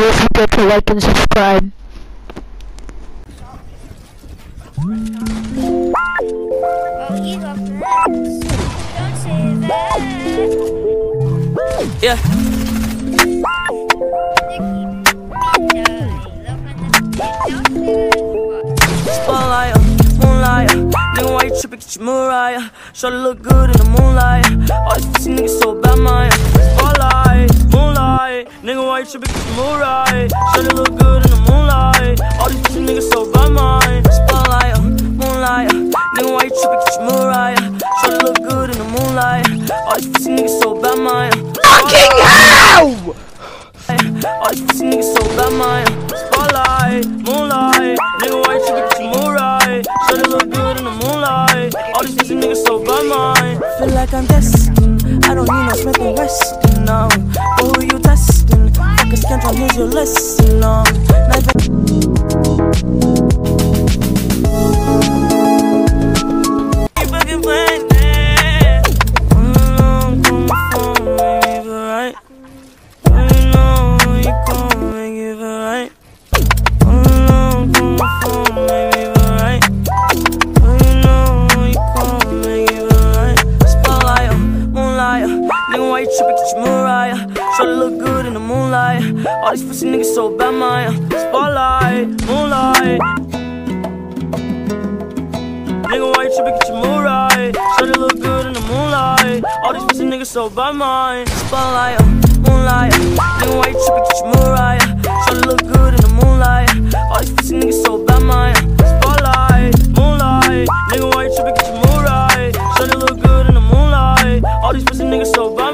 Don't forget to like and subscribe. Yeah, spotlight, moonlight. Nigga, why you? Get your mood right. Look good in the moonlight. Nigga, why you tripping? Get your mood right. Look good in the moonlight. All these pussy niggas so bad, man. Spotlight, uh, moonlight. uh, Nigga, why you tripping? Get your mood right. Shorty look good in the moonlight. All these pussy niggas so bad, man. Fucking hell! All these pussy niggas so bad, man. Spotlight, moonlight. Nigga, why you tripping? Get your mood right. Shorty look good in the moonlight. All these pussy niggas so bad, man. Feel like I'm destined. I don't need no Smith and Wesson, no. But who you testing? Here's your lesson, You. Mm, come phone, make it right. You know Try look good in the moonlight. All these pussy niggas so bad, my spotlight, moonlight. Nigga, why you tripping Get your mood right. Try look good in the moonlight. All these pussy niggas so bad, my spotlight, moonlight. Nigga, why you tripping Get your mood right. Try look good in the moonlight. All these pussy niggas so bad, my spotlight, moonlight. Nigga, why you tripping Get your mood right. Try look good in the moonlight. All these pussy niggas so bad.